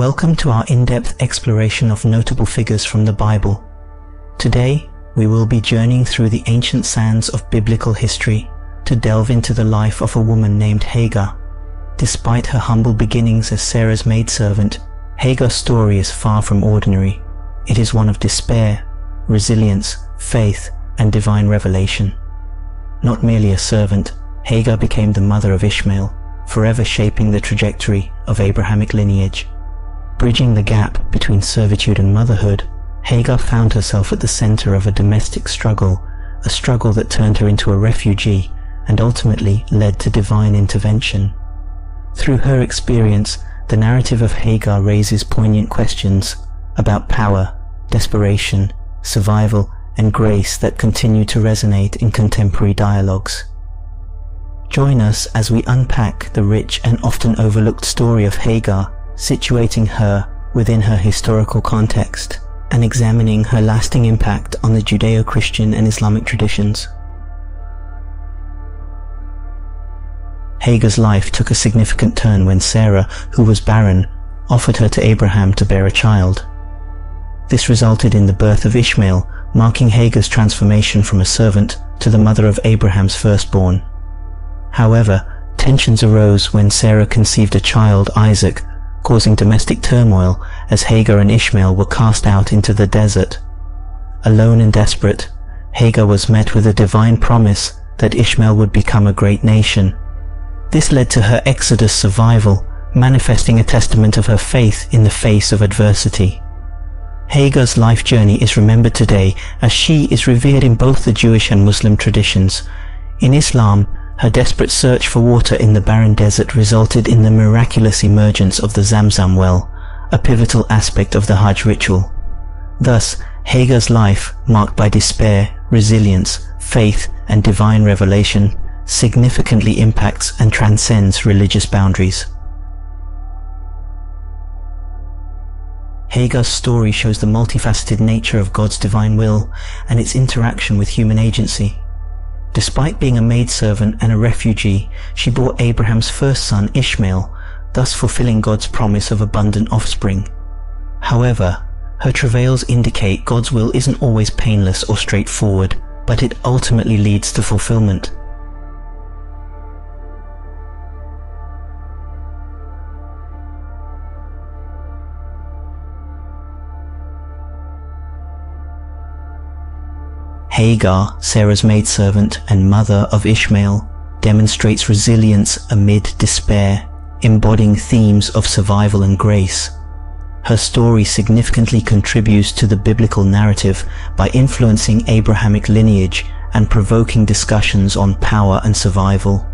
Welcome to our in-depth exploration of notable figures from the Bible. Today, we will be journeying through the ancient sands of biblical history to delve into the life of a woman named Hagar. Despite her humble beginnings as Sarah's maidservant, Hagar's story is far from ordinary. It is one of despair, resilience, faith, and divine revelation. Not merely a servant, Hagar became the mother of Ishmael, forever shaping the trajectory of Abrahamic lineage. Bridging the gap between servitude and motherhood, Hagar found herself at the center of a domestic struggle, a struggle that turned her into a refugee and ultimately led to divine intervention. Through her experience, the narrative of Hagar raises poignant questions about power, desperation, survival, and grace that continue to resonate in contemporary dialogues. Join us as we unpack the rich and often overlooked story of Hagar situating her within her historical context and examining her lasting impact on the Judeo-Christian and Islamic traditions. Hagar's life took a significant turn when Sarah, who was barren, offered her to Abraham to bear a child. This resulted in the birth of Ishmael, marking Hagar's transformation from a servant to the mother of Abraham's firstborn. However, tensions arose when Sarah conceived a child, Isaac, causing domestic turmoil as Hagar and Ishmael were cast out into the desert. Alone and desperate, Hagar was met with a divine promise that Ishmael would become a great nation. This led to her exodus survival, manifesting a testament of her faith in the face of adversity. Hagar's life journey is remembered today as she is revered in both the Jewish and Muslim traditions. In Islam, her desperate search for water in the barren desert resulted in the miraculous emergence of the Zamzam well, a pivotal aspect of the Hajj ritual. Thus, Hagar's life, marked by despair, resilience, faith, and divine revelation, significantly impacts and transcends religious boundaries. Hagar's story shows the multifaceted nature of God's divine will and its interaction with human agency. Despite being a maidservant and a refugee, she bore Abraham's first son Ishmael, thus fulfilling God's promise of abundant offspring. However, her travails indicate God's will isn't always painless or straightforward, but it ultimately leads to fulfillment. Hagar, Sarah's maidservant and mother of Ishmael, demonstrates resilience amid despair, embodying themes of survival and grace. Her story significantly contributes to the biblical narrative by influencing Abrahamic lineage and provoking discussions on power and survival.